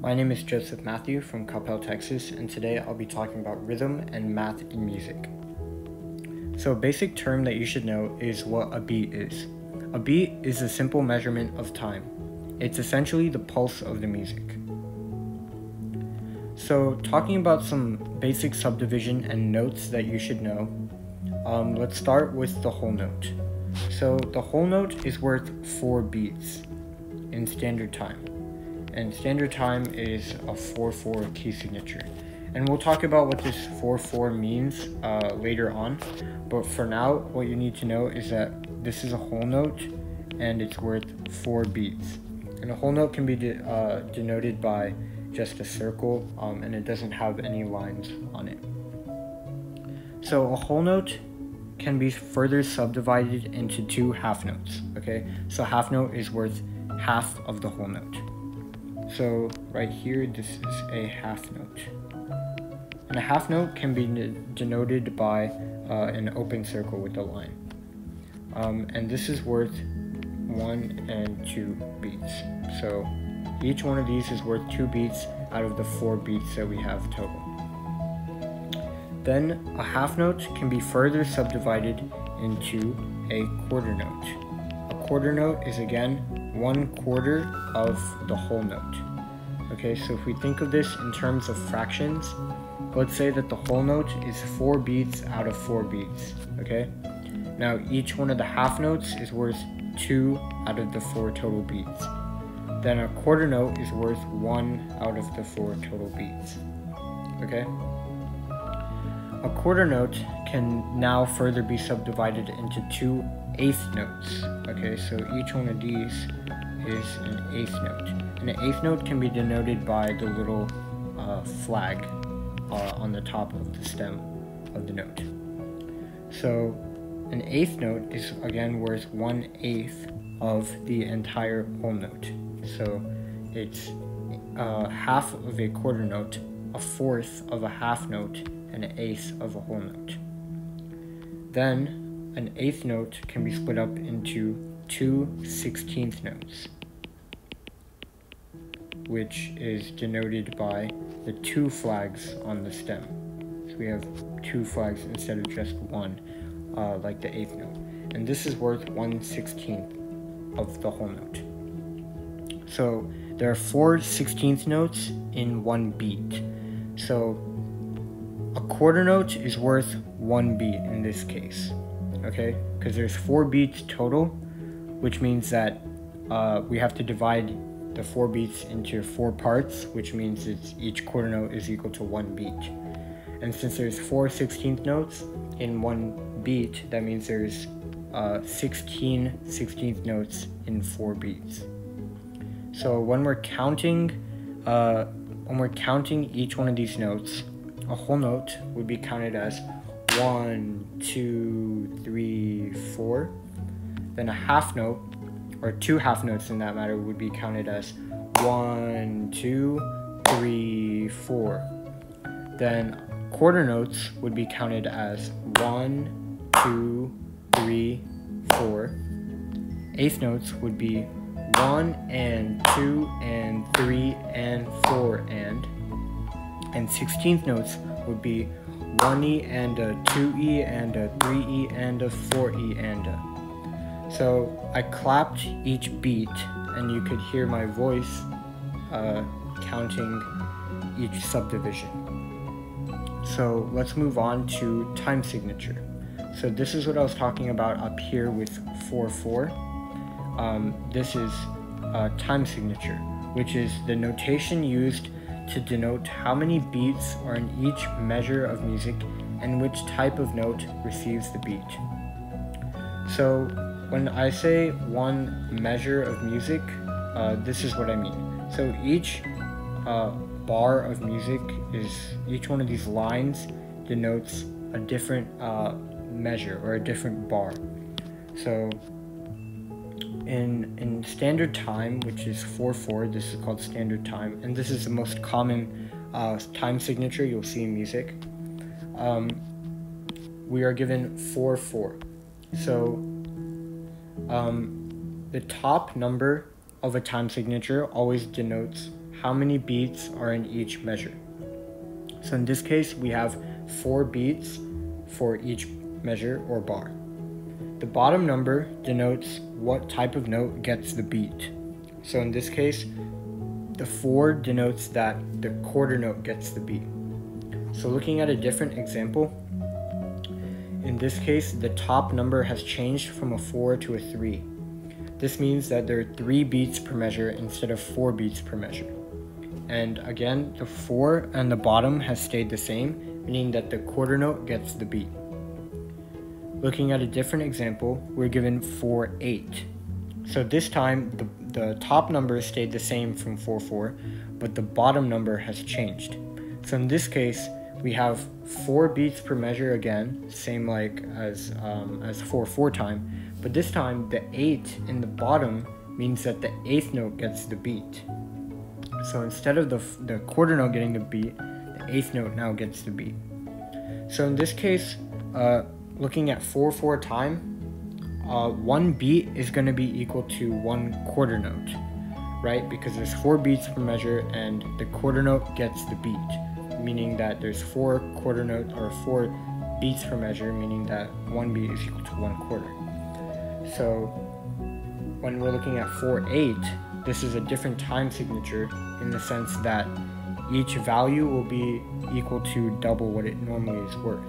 My name is Joseph Mathew from Coppell, Texas, and today I'll be talking about rhythm and math in music. So, a basic term that you should know is what a beat is. A beat is a simple measurement of time, it's essentially the pulse of the music. So, talking about some basic subdivision and notes that you should know, um, let's start with the whole note. So, the whole note is worth four beats in standard time and standard time is a 4-4 key signature. And we'll talk about what this 4-4 means uh, later on, but for now, what you need to know is that this is a whole note and it's worth 4 beats. And a whole note can be de- uh, denoted by just a circle um, and it doesn't have any lines on it. So a whole note can be further subdivided into two half notes, okay? So half note is worth half of the whole note. So right here, this is a half note. And a half note can be denoted by uh, an open circle with a line. Um, and this is worth one and two beats. So each one of these is worth two beats out of the four beats that we have total. Then a half note can be further subdivided into a quarter note. Quarter note is again one quarter of the whole note. Okay, so if we think of this in terms of fractions, let's say that the whole note is four beats out of four beats. Okay, now each one of the half notes is worth two out of the four total beats. Then a quarter note is worth one out of the four total beats. Okay? A quarter note can now further be subdivided into two eighth notes. Okay, so each one of these is an eighth note. And an eighth note can be denoted by the little uh, flag uh, on the top of the stem of the note. So an eighth note is again worth one eighth of the entire whole note. So it's uh, half of a quarter note, a fourth of a half note, and an eighth of a whole note. Then an eighth note can be split up into two sixteenth notes, which is denoted by the two flags on the stem. So we have two flags instead of just one, uh, like the eighth note. And this is worth one sixteenth of the whole note. So there are four sixteenth notes in one beat. So a quarter note is worth one beat in this case, okay? Because there's four beats total, which means that uh, we have to divide the four beats into four parts, which means it's each quarter note is equal to one beat. And since there's four 16th notes in one beat, that means there's uh, 16 16th notes in four beats. So when we're counting, uh, when we're counting each one of these notes, a whole note would be counted as one, two, three, four. Then a half note or two half notes in that matter would be counted as one, two, three, four. Then quarter notes would be counted as one, two, three, four. Eighth notes would be one and two and three and four and. And sixteenth notes would be one E and a two E and a three E and a four E and a. So I clapped each beat, and you could hear my voice uh, counting each subdivision. So let's move on to time signature. So this is what I was talking about up here with 4-4. Um, this is uh, time signature, which is the notation used to denote how many beats are in each measure of music and which type of note receives the beat. So when I say one measure of music, uh, this is what I mean. So each uh, bar of music is, each one of these lines denotes a different uh, measure or a different bar. So in, in standard time, which is 4-4, this is called standard time, and this is the most common uh, time signature you'll see in music. Um, we are given 4-4. So um, the top number of a time signature always denotes how many beats are in each measure. So in this case, we have four beats for each measure or bar. The bottom number denotes what type of note gets the beat. So in this case, the 4 denotes that the quarter note gets the beat. So looking at a different example, in this case, the top number has changed from a 4 to a 3. This means that there are 3 beats per measure instead of 4 beats per measure. And again, the 4 and the bottom has stayed the same, meaning that the quarter note gets the beat. Looking at a different example, we're given 4, 8. So this time, the, the top number stayed the same from 4, 4, but the bottom number has changed. So in this case, we have 4 beats per measure again, same like as, um, as 4, 4 time, but this time the 8 in the bottom means that the 8th note gets the beat. So instead of the, the quarter note getting the beat, the 8th note now gets the beat. So in this case, uh, looking at 4 4 time, uh, one beat is going to be equal to one quarter note, right? Because there's four beats per measure and the quarter note gets the beat, meaning that there's four quarter note or four beats per measure, meaning that one beat is equal to one quarter. So when we're looking at 4 8, this is a different time signature in the sense that each value will be equal to double what it normally is worth.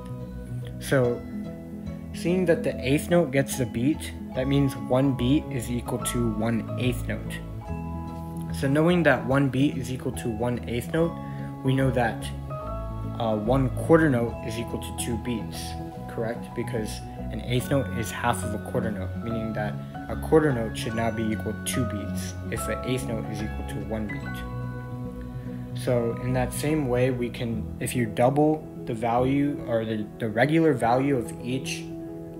So Seeing that the eighth note gets the beat, that means one beat is equal to one eighth note. So knowing that one beat is equal to one eighth note, we know that uh, one quarter note is equal to two beats, correct? Because an eighth note is half of a quarter note, meaning that a quarter note should now be equal to two beats if an eighth note is equal to one beat. So in that same way, we can, if you double the value or the, the regular value of each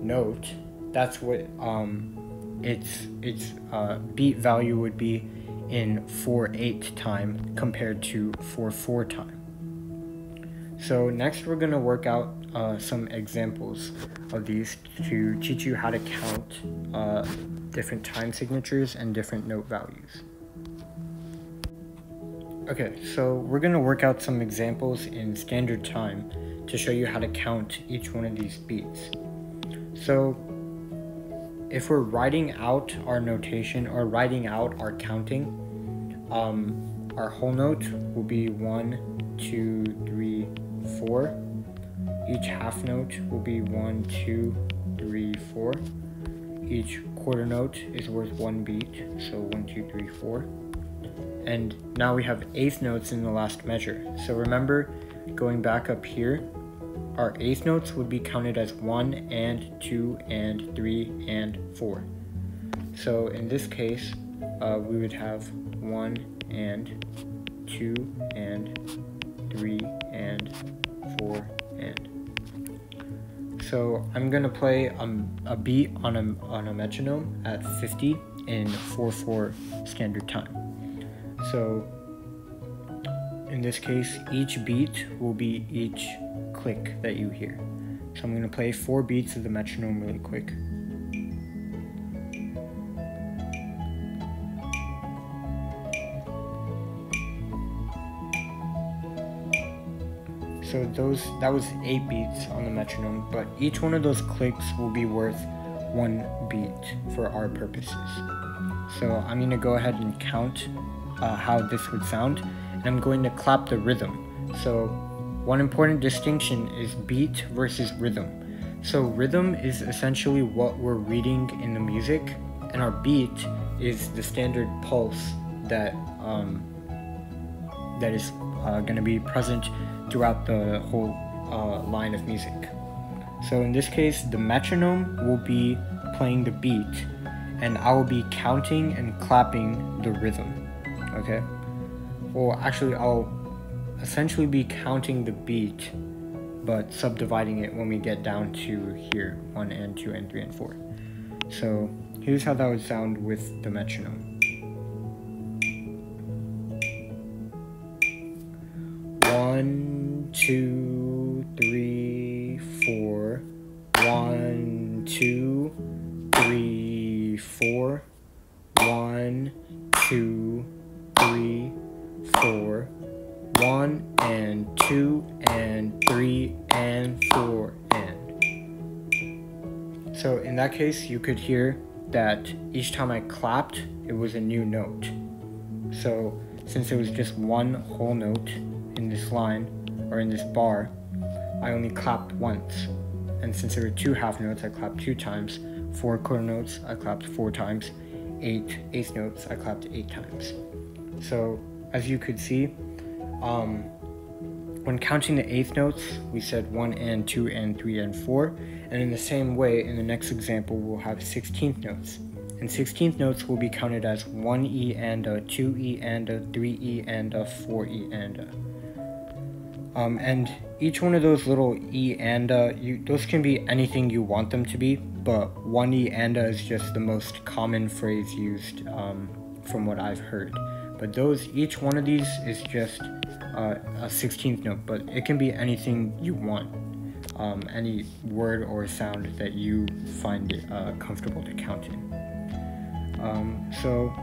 note, that's what um, its its uh, beat value would be in 4-8 time compared to 4-4 time. So next we're going to work out uh, some examples of these to teach you how to count uh, different time signatures and different note values. Okay, so we're going to work out some examples in standard time to show you how to count each one of these beats. So if we're writing out our notation or writing out our counting, um, our whole note will be one, two, three, four. Each half note will be one, two, three, four. Each quarter note is worth one beat, so one, two, three, four. And now we have eighth notes in the last measure. So remember, going back up here, our eighth notes would be counted as 1 and 2 and 3 and 4. So in this case, uh, we would have 1 and 2 and 3 and 4 and. So I'm going to play a beat on a, on a metronome at 50 in 4-4 standard time. So in this case, each beat will be each click that you hear. So I'm going to play four beats of the metronome really quick. So those that was eight beats on the metronome, but each one of those clicks will be worth one beat for our purposes. So I'm going to go ahead and count uh, how this would sound, and I'm going to clap the rhythm. So one important distinction is beat versus rhythm. So rhythm is essentially what we're reading in the music, and our beat is the standard pulse that um, that is uh, going to be present throughout the whole uh, line of music. So in this case, the metronome will be playing the beat, and I will be counting and clapping the rhythm. Okay. Well, actually, I'll essentially be counting the beat, but subdividing it when we get down to here 1 and 2 and 3 and 4. So here's how that would sound with the metronome. One, two, you could hear that each time I clapped, it was a new note. So since it was just one whole note in this line or in this bar, I only clapped once. And since there were two half notes, I clapped two times. Four quarter notes, I clapped four times. Eight eighth notes, I clapped eight times. So as you could see, um, when counting the eighth notes, we said one and two and three and four. And in the same way, in the next example, we'll have 16th notes. And 16th notes will be counted as 1E and a, 2E and a, 3E and a, 4E and a. Um, and each one of those little E and a, you, those can be anything you want them to be, but 1E and a is just the most common phrase used um, from what I've heard. But those, each one of these is just uh, a 16th note, but it can be anything you want. Um, any word or sound that you find it, uh, comfortable to count in. Um, so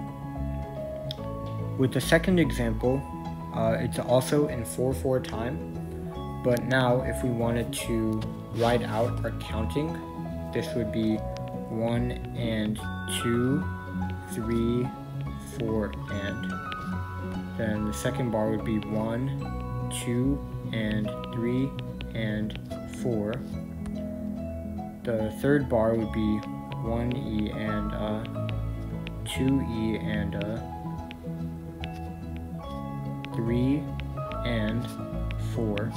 with the second example, uh, it's also in 4-4 time, but now if we wanted to write out our counting, this would be 1 and 2, 3, 4 and. Then the second bar would be 1, 2, and 3, and 4. The third bar would be 1E and uh, 2e and a 3 and 4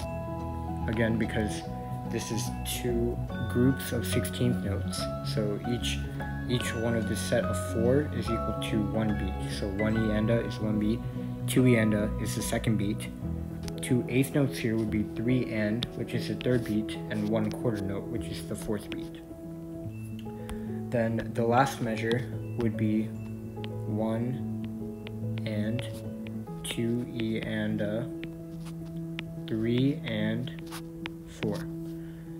again because this is two groups of 16th notes. So each each one of this set of four is equal to one beat so one eanda is one beat two eanda is the second beat two eighth notes here would be three and which is the third beat and one quarter note which is the fourth beat then the last measure would be 1 and 2 E and uh, 3 and 4.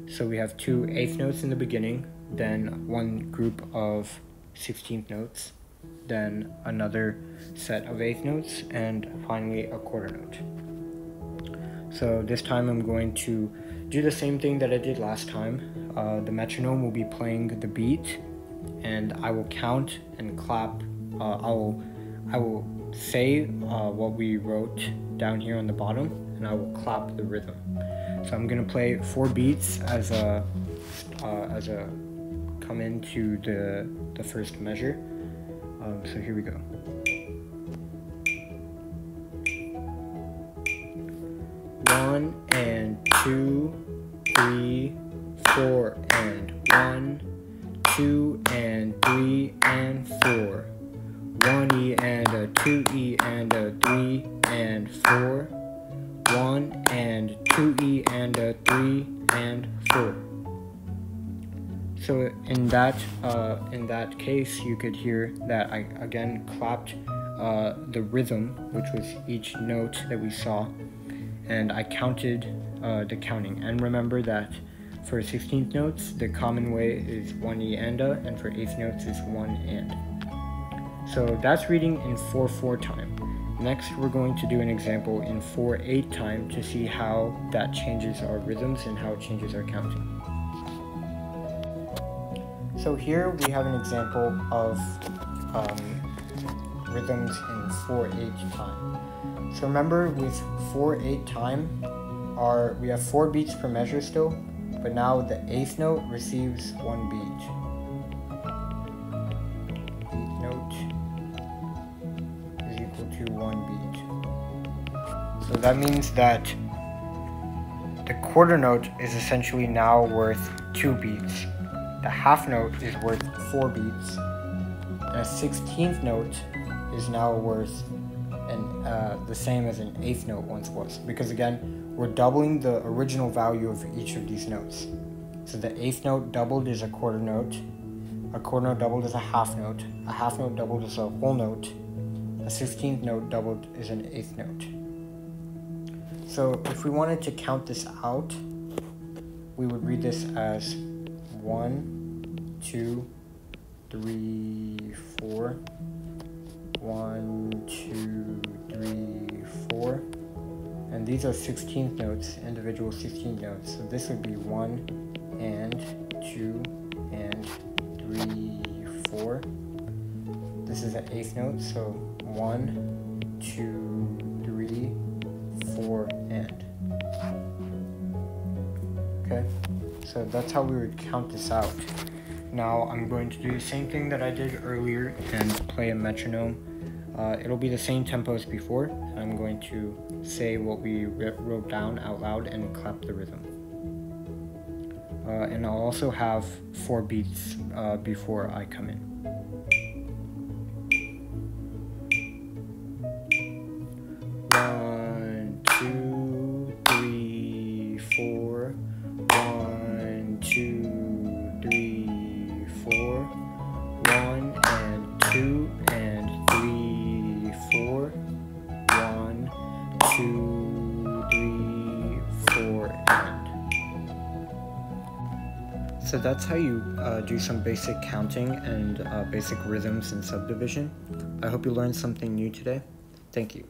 So we have two eighth notes in the beginning, then one group of 16th notes, then another set of eighth notes, and finally a quarter note. So this time I'm going to do the same thing that I did last time. Uh, the metronome will be playing the beat, and I will count and clap uh, I will I will say uh, what we wrote down here on the bottom, and I will clap the rhythm. So I'm gonna play four beats as a uh, as a come into the the first measure. Um, so here we go. One and two, three, four, and one, two, and three, and four one E and a two E and a three and four, one and two E and a three and four. So in that uh, in that case, you could hear that I again clapped uh, the rhythm, which was each note that we saw, and I counted uh, the counting. And remember that for 16th notes, the common way is one E and a, and for 8th notes is one and. So that's reading in 4-4 time. Next, we're going to do an example in 4-8 time to see how that changes our rhythms and how it changes our counting. So here we have an example of um, rhythms in 4-8 time. So remember with 4-8 time, our, we have 4 beats per measure still, but now the 8th note receives one beat. 8th Note is equal to 1 beat. So that means that the quarter note is essentially now worth two beats. The half note is worth four beats. And a 16th note is now worth an, uh, the same as an eighth note once was. Because again, we're doubling the original value of each of these notes. So the eighth note doubled is a quarter note. A quarter note doubled is a half note. A half note doubled is a whole note. A 16th note doubled is an eighth note. So if we wanted to count this out, we would read this as one, two, three, four, one, two, three, four. And these are 16th notes, individual 16th notes. So this would be one and two and three, four. This is an eighth note, so one, two, so that's how we would count this out. Now I'm going to do the same thing that I did earlier and play a metronome. Uh, it'll be the same tempo as before. I'm going to say what we wrote down out loud and clap the rhythm. Uh, and I'll also have four beats uh, before I come in. So that's how you uh, do some basic counting and uh, basic rhythms and subdivision. I hope you learned something new today. Thank you.